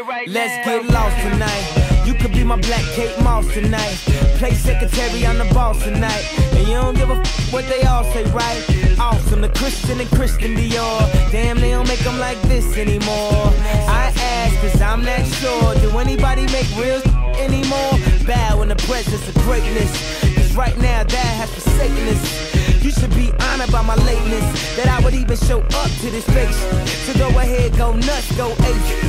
Let's get lost tonight. You could be my black Kate Moss tonight. Play secretary, I'm the boss tonight. And you don't give a f what they all say, right? Awesome, the Christian and Christian Dior. Damn, they don't make them like this anymore. I ask, cause I'm not sure. Do anybody make real anymore? Bow in the presence of greatness. Cause right now, that has forsaken us. You should be honored by my lateness. That I would even show up to this place. So go ahead, go nuts, go ape.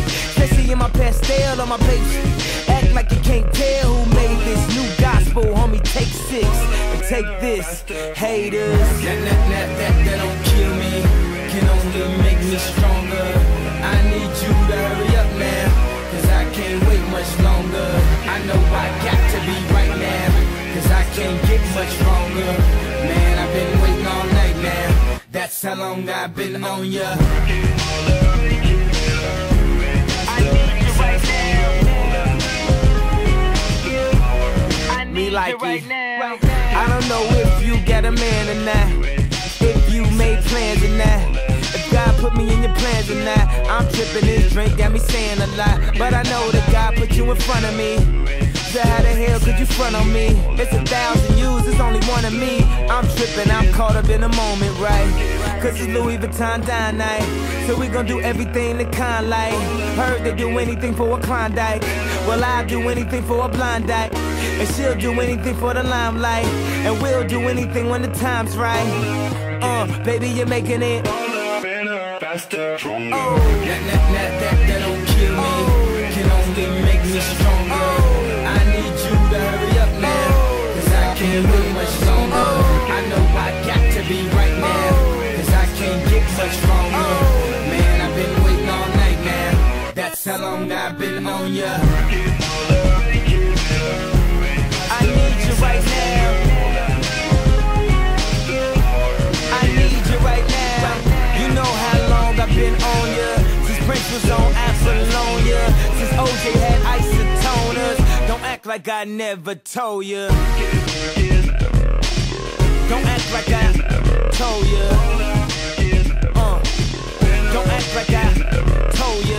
In my pastel on my page. Act like you can't tell who made this new gospel, homie. Take six and take this, haters. That, that, that, that, that don't kill me, can only make me stronger. I need you to hurry up now, cause I can't wait much longer. I know I got to be right now, cause I can't get much stronger. Man, I've been waiting all night now, that's how long I've been on ya. Right it. now. I don't know if you got a man or not. If you made plans or not. If God put me in your plans or not. I'm tripping this drink, got me saying a lot. But I know that God put you in front of me. So how the hell could you front on me? It's a thousand yous, it's only one of me. I'm tripping, I'm caught up in the moment, right? Cause it's Louis Vuitton dine night. So we gon' do everything the kind like. Heard they do anything for a Klondike. Well, I'll do anything for a blind dyke. And she'll do anything for the limelight. And we'll do anything when the time's right. Uh, baby, you're making it. Better, faster, stronger. Oh, that, that, that, that, that don't kill me. Can only make me stronger. On ya. I need you right now. I need you right now. You know how long I've been on ya. Since Prince was on Apollonia. Since OJ had isotoners. Don't act like I never told ya. Don't act like I told ya. Uh. Don't act like I told ya.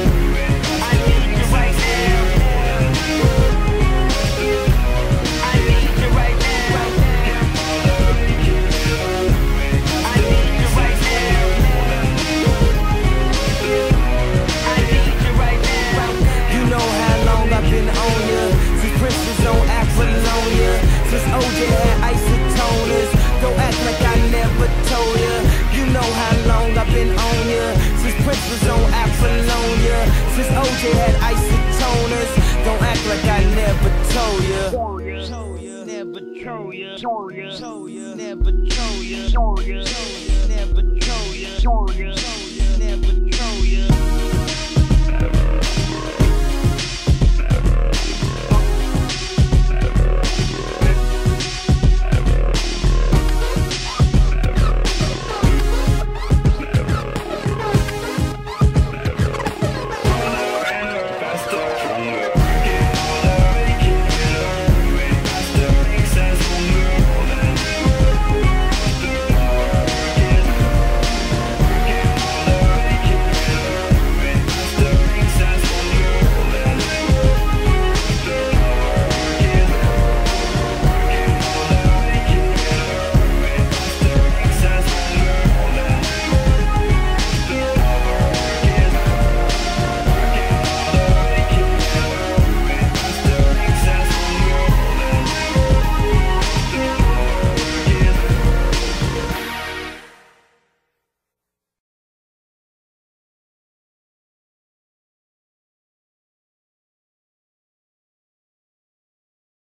Kid had isotoners. Don't act like I never told ya. Never told ya. Never told ya. Never told ya. Never told ya. Never told ya.